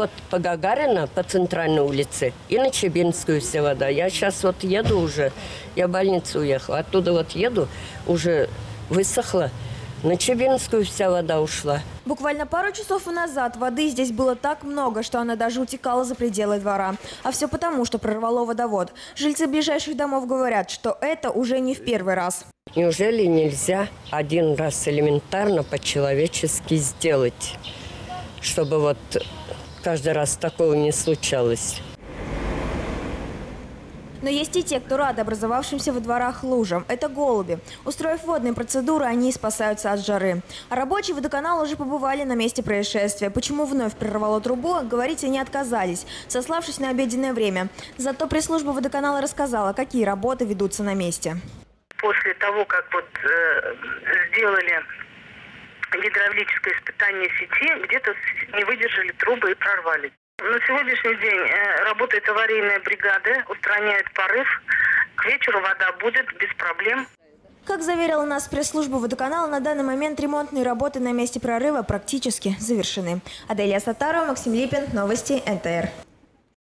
Вот по Гагарина, по центральной улице, и на Чебинскую вся вода. Я сейчас вот еду уже, я в больницу уехала, оттуда вот еду, уже высохла. На Чебинскую вся вода ушла. Буквально пару часов назад воды здесь было так много, что она даже утекала за пределы двора. А все потому, что прорвало водовод. Жильцы ближайших домов говорят, что это уже не в первый раз. Неужели нельзя один раз элементарно по-человечески сделать, чтобы вот каждый раз такого не случалось? Но есть и те, кто рад образовавшимся во дворах лужам. Это голуби. Устроив водные процедуры, они спасаются от жары. А рабочие водоканала уже побывали на месте происшествия. Почему вновь прорвало трубу, говорить они отказались, сославшись на обеденное время. Зато пресс-служба водоканала рассказала, какие работы ведутся на месте. После того, как вот э, сделали гидравлическое испытание сети, где-то не выдержали трубы и прорвали. На сегодняшний день э, работает аварийная бригада, устраняет порыв. К вечеру вода будет без проблем. Как заверила нас пресс-служба водоканала, на данный момент ремонтные работы на месте прорыва практически завершены. Аделия Сатарова, Максим Липин, Новости НТР.